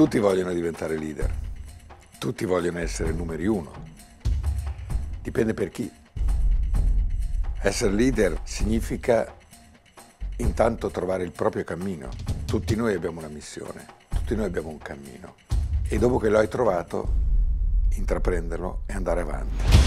Tutti vogliono diventare leader, tutti vogliono essere numeri uno. Dipende per chi. Essere leader significa intanto trovare il proprio cammino. Tutti noi abbiamo una missione, tutti noi abbiamo un cammino e dopo che lo hai trovato, intraprenderlo e andare avanti.